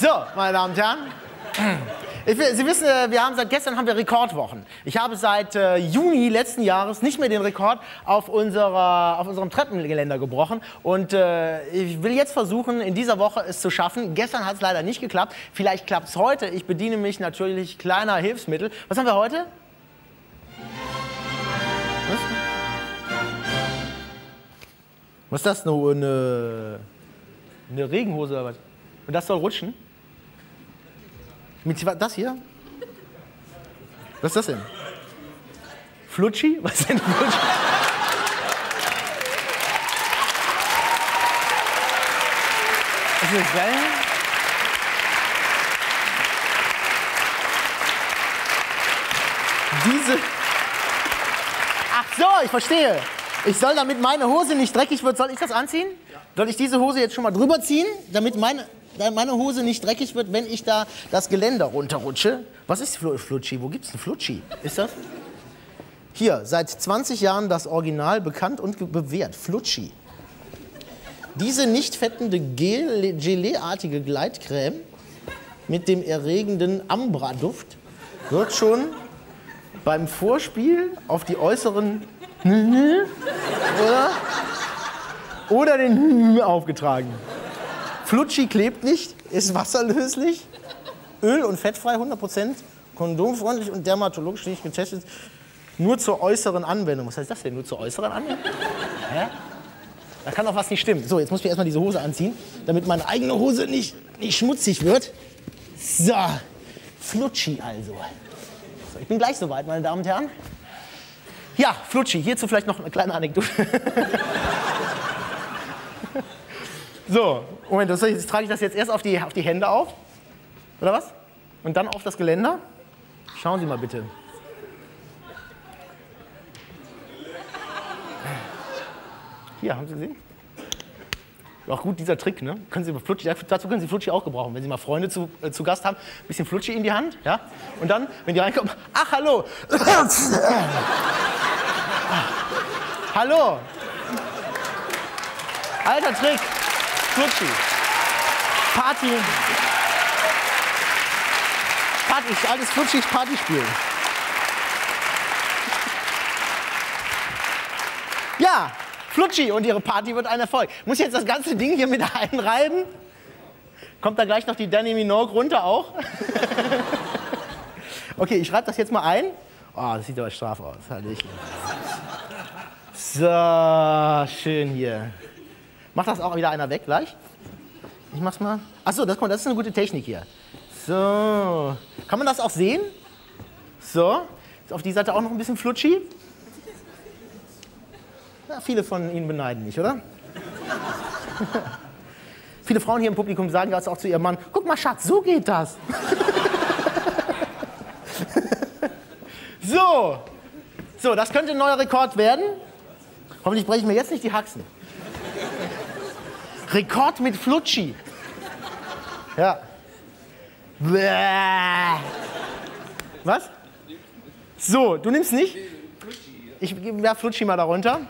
So, meine Damen und Herren. Will, Sie wissen, äh, wir haben seit gestern haben wir Rekordwochen. Ich habe seit äh, Juni letzten Jahres nicht mehr den Rekord auf, unserer, auf unserem Treppengeländer gebrochen. Und äh, ich will jetzt versuchen, in dieser Woche es zu schaffen. Gestern hat es leider nicht geklappt. Vielleicht klappt es heute. Ich bediene mich natürlich kleiner Hilfsmittel. Was haben wir heute? Was? Ist das? Eine, eine Regenhose oder was? Und das soll rutschen? Mit das hier? Was ist das denn? Flutschi? Was ist denn Flutschi? Ist das geil? Diese. Ach so, ich verstehe. Ich soll, damit meine Hose nicht dreckig wird, soll ich das anziehen? Soll ich diese Hose jetzt schon mal drüber ziehen, damit meine, meine Hose nicht dreckig wird, wenn ich da das Geländer runterrutsche? Was ist Fl Flutschi? Wo gibt's einen Flutschi? Ist das? Hier, seit 20 Jahren das Original bekannt und bewährt. Flutschi. Diese nicht fettende Gel Gelee-artige Gleitcreme mit dem erregenden Ambra-Duft wird schon beim Vorspiel auf die äußeren oder, oder den aufgetragen. Flutschi klebt nicht, ist wasserlöslich, öl- und fettfrei 100%, kondomfreundlich und dermatologisch nicht getestet, nur zur äußeren Anwendung. Was heißt das denn, nur zur äußeren Anwendung? Hä? Da kann doch was nicht stimmen. So, jetzt muss ich erstmal diese Hose anziehen, damit meine eigene Hose nicht, nicht schmutzig wird. So, Flutschi also. So, ich bin gleich soweit, meine Damen und Herren. Ja, Flutschi, hierzu vielleicht noch eine kleine Anekdote. so, Moment, das, jetzt trage ich das jetzt erst auf die, auf die Hände auf. Oder was? Und dann auf das Geländer. Schauen Sie mal bitte. Hier, haben Sie gesehen? Auch gut, dieser Trick, ne? Können Sie Flutschi, dazu können Sie Flutschi auch gebrauchen. Wenn Sie mal Freunde zu, äh, zu Gast haben, ein bisschen Flutschi in die Hand, ja? Und dann, wenn die reinkommen, ach, hallo! hallo! Alter Trick! Flutschi! Party! Party, altes Flutschis Partyspiel. Ja, Flutschi und ihre Party wird ein Erfolg. Muss ich jetzt das ganze Ding hier mit einreiben? Kommt da gleich noch die Danny Minogue runter auch? okay, ich schreibe das jetzt mal ein. Oh, das sieht aber straff aus. So, schön hier. Macht das auch wieder einer weg gleich? Ich mach's mal. Achso, das, das ist eine gute Technik hier. So. Kann man das auch sehen? So. Ist auf die Seite auch noch ein bisschen Flutschi. Ja, viele von Ihnen beneiden mich, oder? viele Frauen hier im Publikum sagen jetzt auch zu ihrem Mann: Guck mal, Schatz, so geht das. so. So, das könnte ein neuer Rekord werden. Hoffentlich breche ich mir jetzt nicht die Haxen. Rekord mit Flutschi. Ja. Bäh. Was? So, du nimmst nicht? Ich werfe Flutschi mal darunter.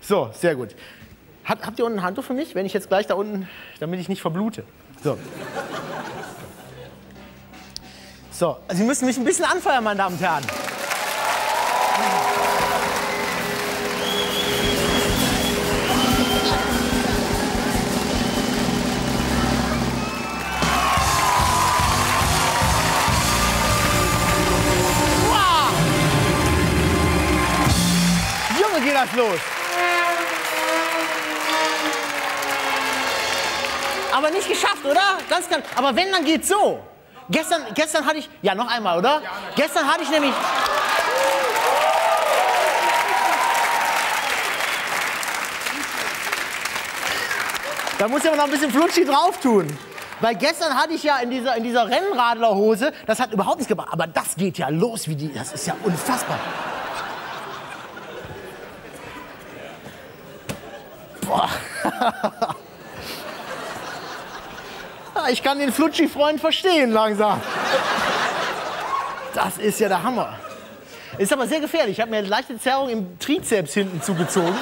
So, sehr gut. Hat, habt ihr unten ein Handtuch für mich? Wenn ich jetzt gleich da unten, damit ich nicht verblute. So. So, Sie müssen mich ein bisschen anfeuern, meine Damen und Herren. Das los. Aber nicht geschafft, oder? Ganz, ganz. Aber wenn, dann geht's so. Gestern, gestern hatte ich. Ja, noch einmal, oder? Gestern hatte ich nämlich. Da muss ich aber noch ein bisschen Flutschi drauf tun. Weil gestern hatte ich ja in dieser, in dieser Rennradlerhose, das hat überhaupt nichts gemacht. Aber das geht ja los wie die. Das ist ja unfassbar. Boah. Ja, Ich kann den Flutschi-Freund verstehen langsam. Das ist ja der Hammer. Ist aber sehr gefährlich. Ich habe mir eine leichte Zerrung im Trizeps hinten zugezogen.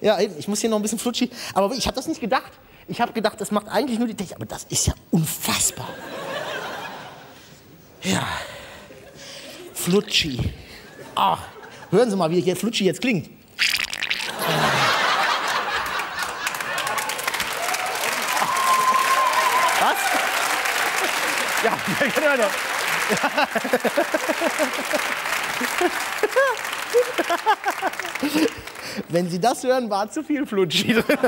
Ja, ich muss hier noch ein bisschen Flutschi. Aber ich habe das nicht gedacht. Ich habe gedacht, das macht eigentlich nur die Technik, aber das ist ja unfassbar. Ja. Flutschi. Ach, hören Sie mal, wie hier Flutschi jetzt klingt. Was? Ja, genau. Wenn Sie das hören, war zu viel Flutschi drin.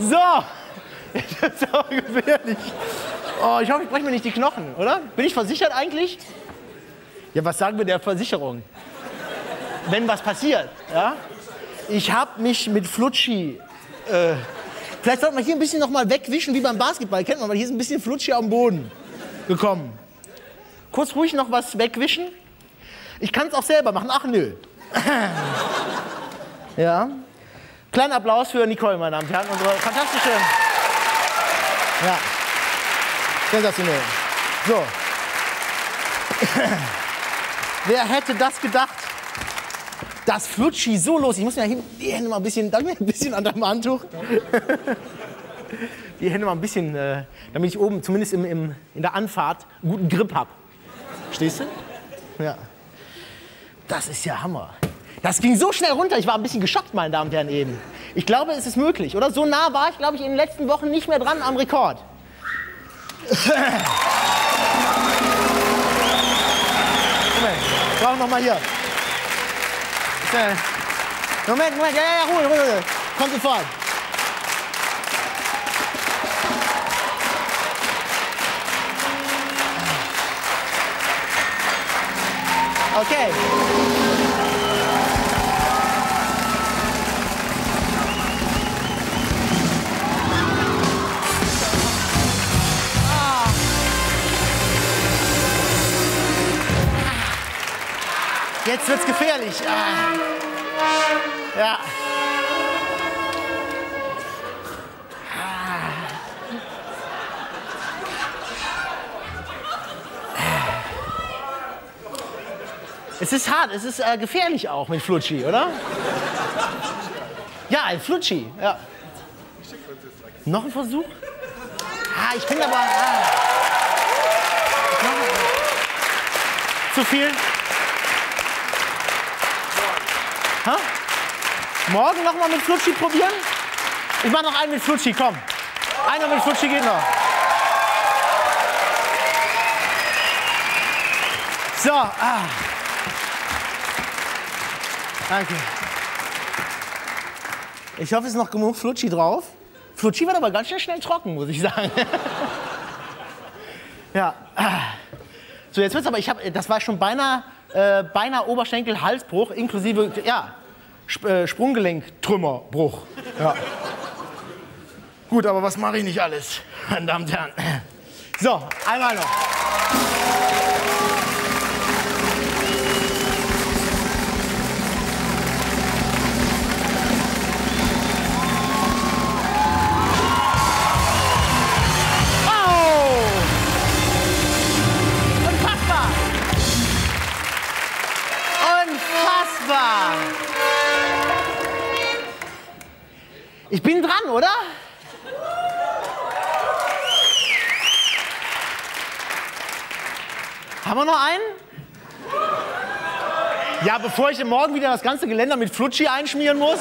So, das ist auch gefährlich. Oh, ich hoffe, ich breche mir nicht die Knochen, oder? Bin ich versichert eigentlich? Ja, was sagen wir der Versicherung? Wenn was passiert, ja? Ich habe mich mit Flutschi. Äh, vielleicht sollte man hier ein bisschen noch mal wegwischen, wie beim Basketball. Kennt man, weil hier ist ein bisschen Flutschi am Boden gekommen. Kurz ruhig noch was wegwischen. Ich kann es auch selber machen. Ach nö. ja. Kleinen Applaus für Nicole, meine Damen und Herren. Unsere fantastische. Ja. Sensationell. So. Wer hätte das gedacht? Dass Flutschi so los. Ich muss mir die Hände mal ein bisschen, dann ein bisschen an deinem Handtuch. Die Hände mal ein bisschen, äh, damit ich oben, zumindest im, im, in der Anfahrt, einen guten Grip habe. Stehst du? Ja. Das ist ja Hammer. Das ging so schnell runter, ich war ein bisschen geschockt, meine Damen und Herren, eben. Ich glaube, es ist möglich, oder? So nah war ich, glaube ich, in den letzten Wochen nicht mehr dran am Rekord. Moment, brauchen noch mal hier. Moment, Moment, ja, ja, Ruhe, Ruhe. Kommt sofort. Okay. Jetzt wird's gefährlich. Ah. Ja. Es ist hart, es ist äh, gefährlich auch mit Flutschi, oder? Ja, ein Flutschi, ja. Noch ein Versuch? Ah, ich bin aber. Ah. Zu viel? Ha? Morgen noch mal mit Flutschi probieren? Ich mache noch einen mit Flutschi, komm. Einer mit Flutschi geht noch. So, ah. Danke. Ich hoffe, es ist noch genug Flutschi drauf. Flutschi wird aber ganz schön schnell trocken, muss ich sagen. ja. So, jetzt wird's aber, ich habe, das war schon beinahe, äh, beinahe Oberschenkel, Halsbruch, inklusive, ja, Sp äh, Sprunggelenk-Trümmerbruch. Ja. Gut, aber was mache ich nicht alles, meine Damen und Herren? So, einmal noch. Ich bin dran, oder? Haben wir noch einen? Ja, bevor ich morgen wieder das ganze Geländer mit Flutschi einschmieren muss.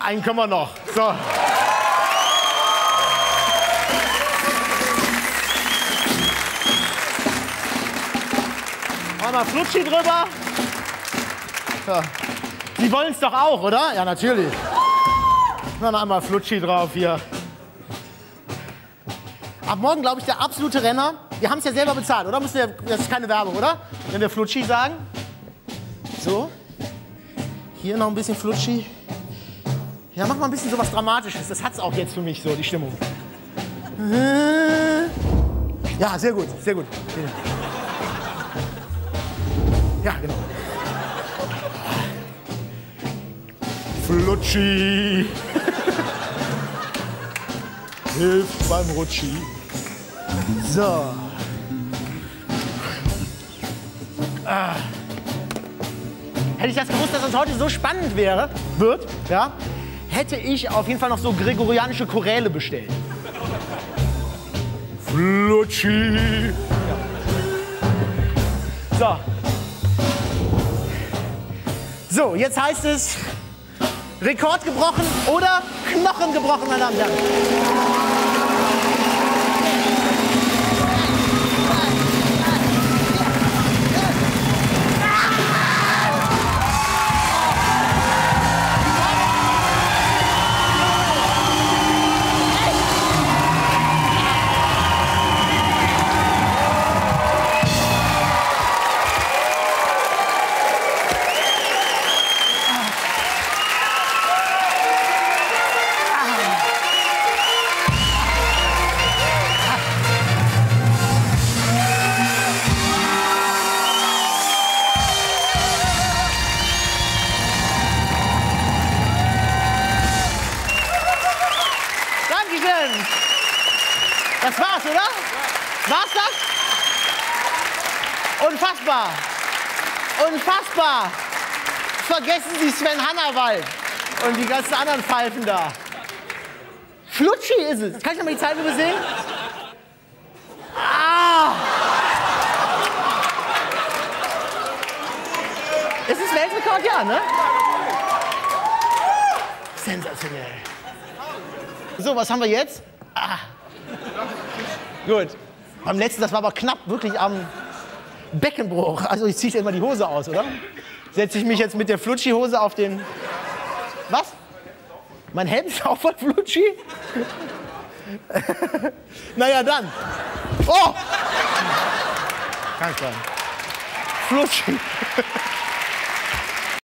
Einen können wir noch. So. Mal Flutschi drüber. So. Sie wollen es doch auch, oder? Ja, natürlich. Noch einmal Flutschi drauf hier. Ab morgen, glaube ich, der absolute Renner. Wir haben es ja selber bezahlt, oder? Das ist keine Werbung, oder? Wenn wir Flutschi sagen. So. Hier noch ein bisschen Flutschi. Ja, mach mal ein bisschen so was Dramatisches. Das hat es auch jetzt für mich so, die Stimmung. Ja, sehr gut, sehr gut. Ja, genau. Flutschi. Hilft beim Rutschi. So. Ah. Hätte ich das gewusst, dass es heute so spannend wäre, wird, ja, hätte ich auf jeden Fall noch so gregorianische Choräle bestellt. Flutschi. So. So, jetzt heißt es Rekord gebrochen oder Knochen gebrochen, meine Damen und Herren. Unfassbar. Unfassbar. Vergessen Sie Sven Hannawald und die ganzen anderen Pfeifen da. Flutschi ist es. Kann ich noch mal die Zeitlupe sehen? Ah! Ist es Weltrekord? Ja, ne? Sensationell. So, was haben wir jetzt? Ah. Gut. Beim letzten, das war aber knapp, wirklich am Beckenbruch. Also ich ziehe immer die Hose aus, oder? Setze ich mich jetzt mit der Flutschi-Hose auf den... Was? Mein Helm ist auch von Flutschi? naja, dann. Oh! Ganz klein. Flutschi.